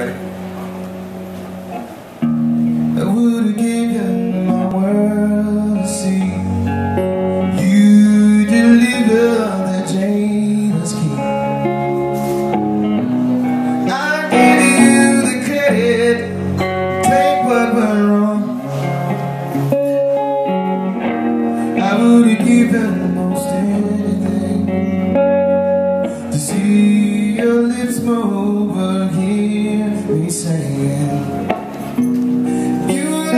Ready? I would have given my world to see. You deliver the Janus key. I give you the credit. Take what went wrong. I would have given most You'd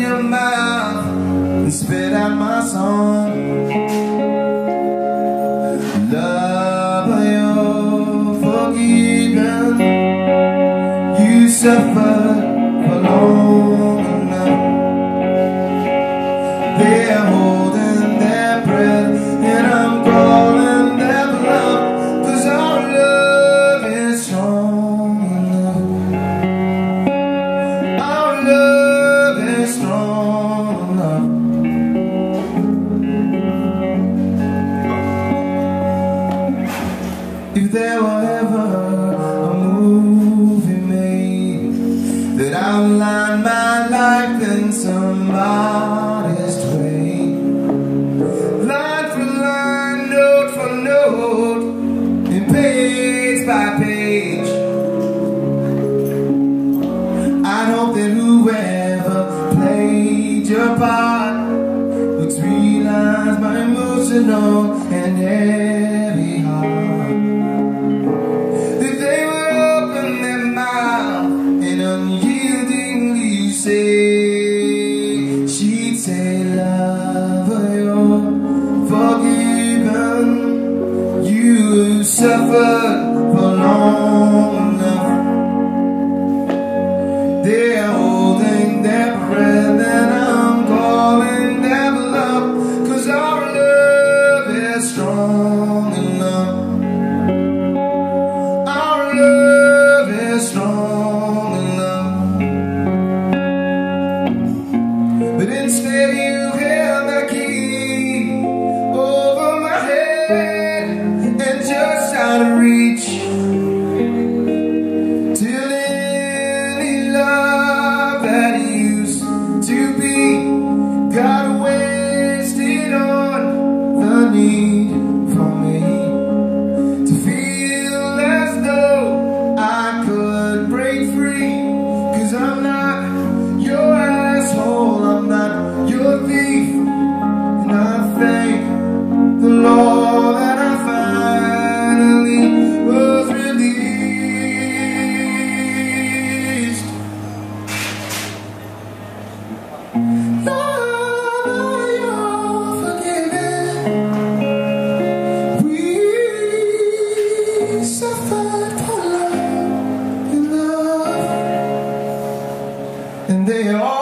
your mouth and spit out my song. Love your You suffered for long enough. There love is strong enough If there were to know every heart If they would open their mouth and unyieldingly say, she'd. they are.